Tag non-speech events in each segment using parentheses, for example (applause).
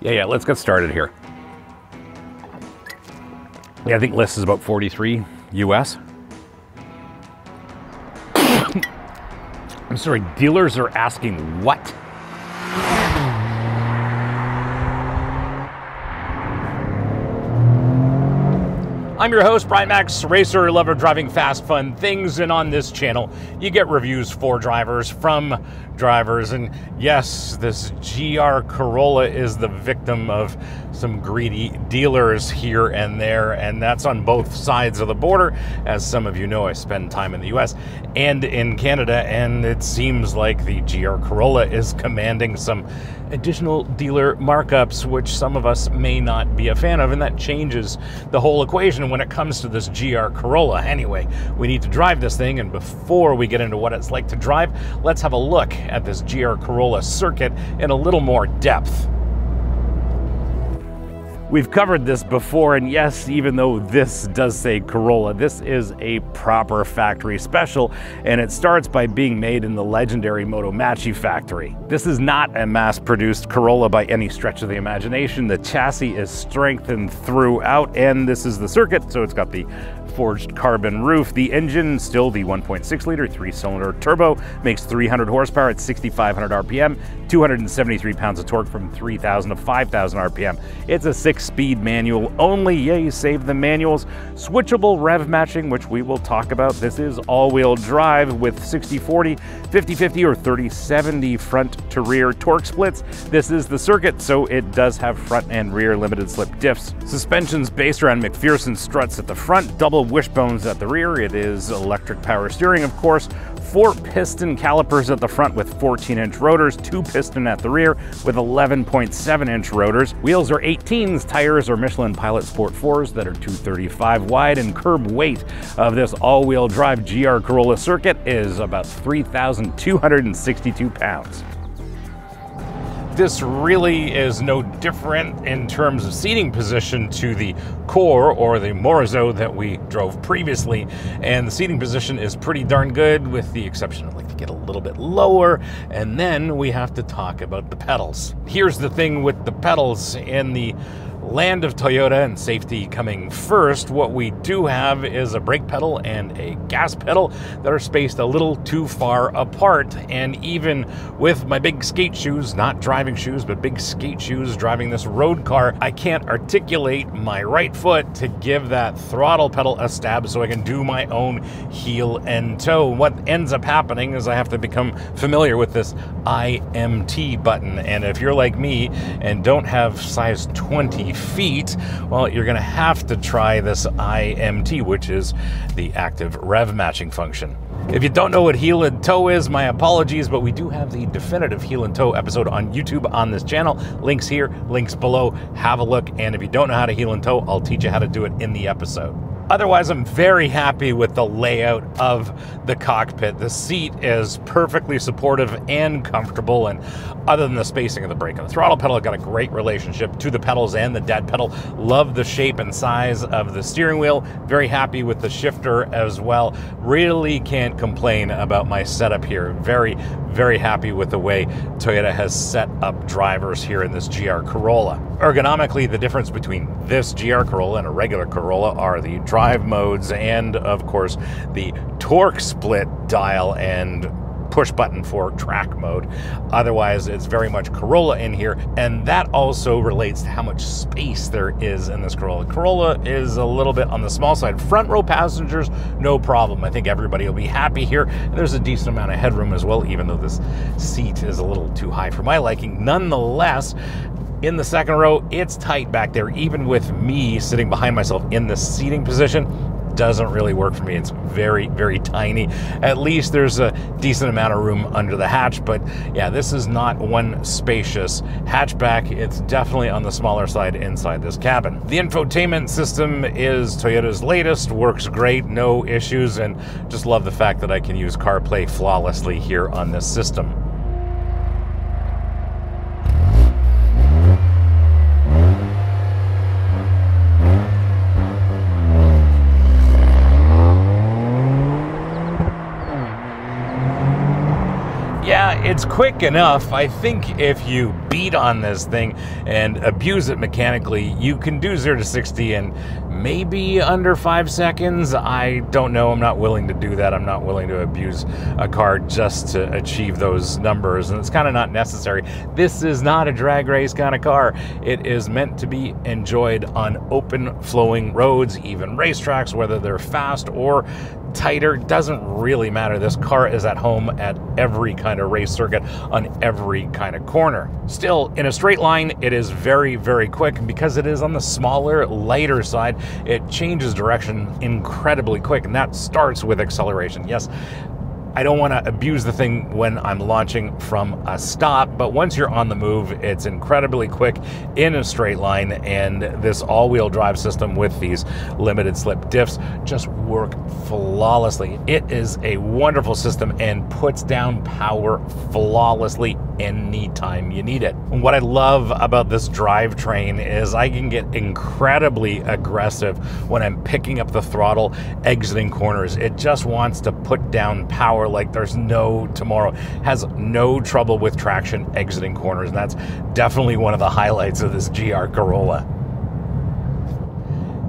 Yeah, yeah, let's get started here. Yeah, I think list is about 43 US. (coughs) I'm sorry, dealers are asking what? I'm your host, Brian Makse, racer, lover, driving fast, fun things. And on this channel, you get reviews for drivers from drivers. And yes, this GR Corolla is the victim of some greedy dealers here and there. And that's on both sides of the border. As some of you know, I spend time in the US and in Canada. And it seems like the GR Corolla is commanding some additional dealer markups, which some of us may not be a fan of, and that changes the whole equation when it comes to this GR Corolla. Anyway, we need to drive this thing, and before we get into what it's like to drive, let's have a look at this GR Corolla circuit in a little more depth. We've covered this before, and yes, even though this does say Corolla, this is a proper factory special, and it starts by being made in the legendary Motomachi factory. This is not a mass-produced Corolla by any stretch of the imagination. The chassis is strengthened throughout, and this is the circuit, so it's got the forged carbon roof. The engine, still the 1.6 liter three cylinder turbo, makes 300 horsepower at 6,500 RPM, 273 pounds of torque from 3,000 to 5,000 RPM. It's a six speed manual only. Yay, save the manuals. Switchable rev matching, which we will talk about. This is all wheel drive with 60 40, 50 50, or 30 70 front to rear torque splits. This is the circuit, so it does have front and rear limited slip diffs. Suspension's based around MacPherson struts at the front, double wishbones at the rear. It is electric power steering, of course, four piston calipers at the front with 14 inch rotors, two piston at the rear with 11.7 inch rotors. Wheels are 18s, tires are Michelin Pilot Sport 4s that are 235 wide, and curb weight of this all wheel drive GR Corolla circuit is about 3,262 pounds this really is no different in terms of seating position to the Core or the Morizo that we drove previously. And the seating position is pretty darn good, with the exception of like to get a little bit lower. And then we have to talk about the pedals. Here's the thing with the pedals in the land of Toyota and safety coming first, what we do have is a brake pedal and a gas pedal that are spaced a little too far apart. And even with my big skate shoes, not driving shoes, but big skate shoes driving this road car, I can't articulate my right foot to give that throttle pedal a stab so I can do my own heel and toe. What ends up happening is I have to become familiar with this IMT button. And if you're like me and don't have size 20 feet, well, you're going to have to try this IMT, which is the active rev matching function. If you don't know what heel and toe is, my apologies, but we do have the definitive heel and toe episode on YouTube on this channel. Links here, links below. Have a look. And if you don't know how to heel and toe, I'll teach you how to do it in the episode. Otherwise, I'm very happy with the layout of the cockpit. The seat is perfectly supportive and comfortable, and other than the spacing of the brake and the throttle pedal, I've got a great relationship to the pedals and the dead pedal. Love the shape and size of the steering wheel. Very happy with the shifter as well. Really can't complain about my setup here. Very, very happy with the way Toyota has set up drivers here in this GR Corolla. Ergonomically, the difference between this GR Corolla and a regular Corolla are the drive modes and, of course, the torque split dial and push button for track mode. Otherwise, it's very much Corolla in here, and that also relates to how much space there is in this Corolla. Corolla is a little bit on the small side. Front row passengers, no problem. I think everybody will be happy here. There's a decent amount of headroom as well, even though this seat is a little too high for my liking. Nonetheless, in the second row, it's tight back there, even with me sitting behind myself in the seating position doesn't really work for me. It's very, very tiny. At least there's a decent amount of room under the hatch, but yeah, this is not one spacious hatchback. It's definitely on the smaller side inside this cabin. The infotainment system is Toyota's latest, works great, no issues, and just love the fact that I can use CarPlay flawlessly here on this system. It's quick enough. I think if you beat on this thing and abuse it mechanically, you can do 0 to 60 in maybe under five seconds. I don't know. I'm not willing to do that. I'm not willing to abuse a car just to achieve those numbers, and it's kind of not necessary. This is not a drag race kind of car. It is meant to be enjoyed on open flowing roads, even racetracks, whether they're fast or tighter, doesn't really matter. This car is at home at every kind of race circuit on every kind of corner. Still, in a straight line, it is very, very quick because it is on the smaller, lighter side. It changes direction incredibly quick, and that starts with acceleration. Yes, I don't want to abuse the thing when I'm launching from a stop, but once you're on the move, it's incredibly quick in a straight line, and this all-wheel drive system with these limited slip diffs just work flawlessly. It is a wonderful system and puts down power flawlessly anytime you need it. What I love about this drivetrain is I can get incredibly aggressive when I'm picking up the throttle, exiting corners. It just wants to put down power power like there's no tomorrow. Has no trouble with traction exiting corners, and that's definitely one of the highlights of this GR Corolla.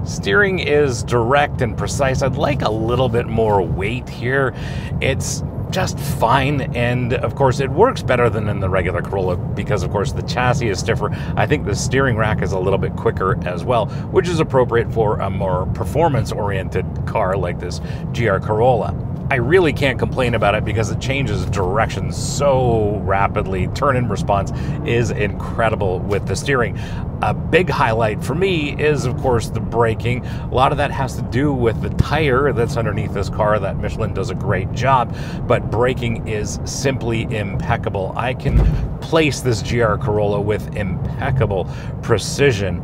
Steering is direct and precise. I'd like a little bit more weight here. It's just fine. And of course, it works better than in the regular Corolla because, of course, the chassis is stiffer. I think the steering rack is a little bit quicker as well, which is appropriate for a more performance oriented car like this GR Corolla. I really can't complain about it because it changes direction so rapidly. Turn in response is incredible with the steering. A big highlight for me is, of course, the braking. A lot of that has to do with the tire that's underneath this car that Michelin does a great job, but braking is simply impeccable. I can place this GR Corolla with impeccable precision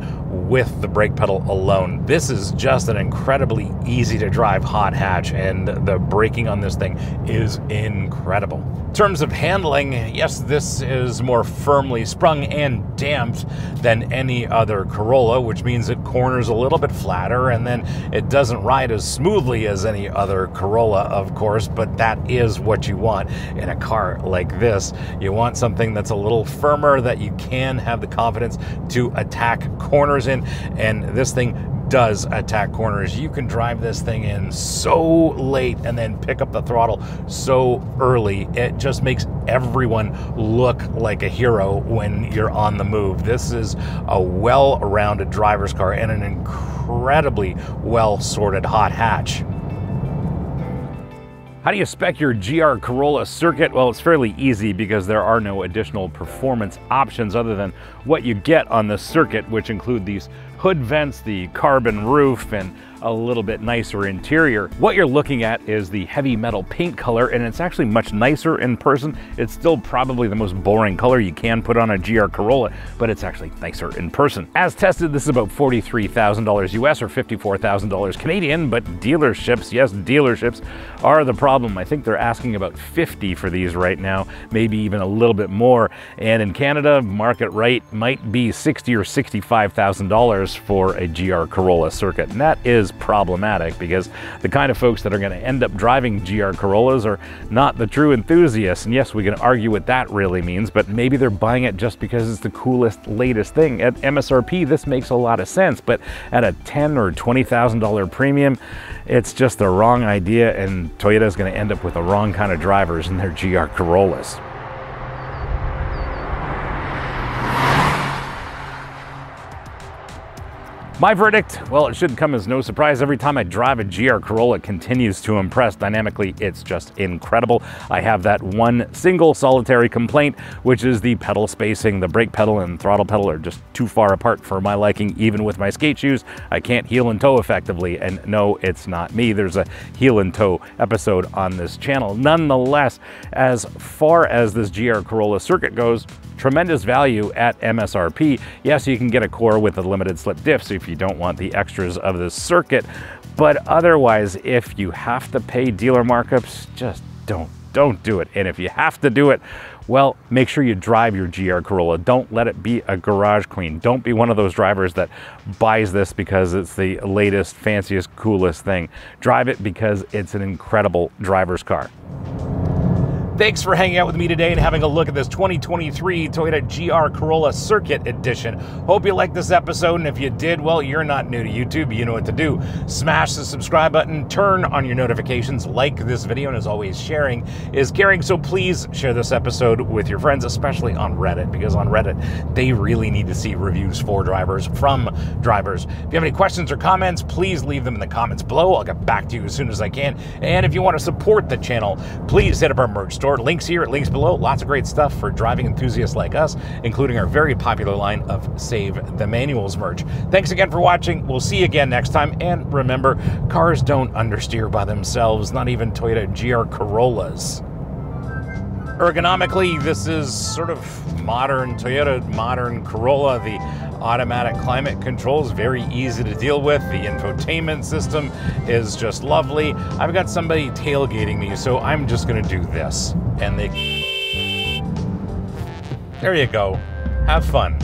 with the brake pedal alone. This is just an incredibly easy to drive hot hatch, and the braking on this thing is incredible. In terms of handling, yes, this is more firmly sprung and damped than any other Corolla, which means it corners a little bit flatter and then it doesn't ride as smoothly as any other Corolla, of course, but that is what you want in a car like this. You want something that's a little firmer that you can have the confidence to attack corners in, and this thing does attack corners. You can drive this thing in so late and then pick up the throttle so early. It just makes everyone look like a hero when you're on the move. This is a well rounded driver's car and an incredibly well sorted hot hatch. How do you spec your GR Corolla circuit? Well, it's fairly easy because there are no additional performance options other than what you get on the circuit, which include these hood vents, the carbon roof, and a little bit nicer interior. What you're looking at is the heavy metal paint color, and it's actually much nicer in person. It's still probably the most boring color you can put on a GR Corolla, but it's actually nicer in person. As tested, this is about $43,000 US or $54,000 Canadian, but dealerships, yes, dealerships are the problem. I think they're asking about 50 for these right now, maybe even a little bit more. And in Canada, market rate might be 60 or $65,000 for a GR Corolla circuit. And that is is problematic because the kind of folks that are going to end up driving GR Corollas are not the true enthusiasts. And yes, we can argue what that really means, but maybe they're buying it just because it's the coolest, latest thing. At MSRP, this makes a lot of sense, but at a ten or $20,000 premium, it's just the wrong idea and Toyota is going to end up with the wrong kind of drivers in their GR Corollas. My verdict? Well, it shouldn't come as no surprise. Every time I drive a GR Corolla, it continues to impress. Dynamically, it's just incredible. I have that one single solitary complaint, which is the pedal spacing. The brake pedal and throttle pedal are just too far apart for my liking, even with my skate shoes. I can't heel and toe effectively, and no, it's not me. There's a heel and toe episode on this channel. Nonetheless, as far as this GR Corolla circuit goes, tremendous value at MSRP. Yes, you can get a core with a limited slip diff, if you don't want the extras of the circuit, but otherwise, if you have to pay dealer markups, just don't, don't do it. And if you have to do it, well, make sure you drive your GR Corolla. Don't let it be a garage queen. Don't be one of those drivers that buys this because it's the latest, fanciest, coolest thing. Drive it because it's an incredible driver's car. Thanks for hanging out with me today and having a look at this 2023 Toyota GR Corolla Circuit Edition. Hope you liked this episode, and if you did, well, you're not new to YouTube. You know what to do. Smash the subscribe button, turn on your notifications, like this video, and as always, sharing is caring. So please share this episode with your friends, especially on Reddit, because on Reddit, they really need to see reviews for drivers from drivers. If you have any questions or comments, please leave them in the comments below. I'll get back to you as soon as I can. And if you want to support the channel, please hit up our merch store store. Links here, links below. Lots of great stuff for driving enthusiasts like us, including our very popular line of Save the Manuals merch. Thanks again for watching. We'll see you again next time. And remember, cars don't understeer by themselves, not even Toyota GR Corollas. Ergonomically, this is sort of modern Toyota, modern Corolla. The automatic climate control is very easy to deal with. The infotainment system is just lovely. I've got somebody tailgating me, so I'm just gonna do this. And they. There you go. Have fun.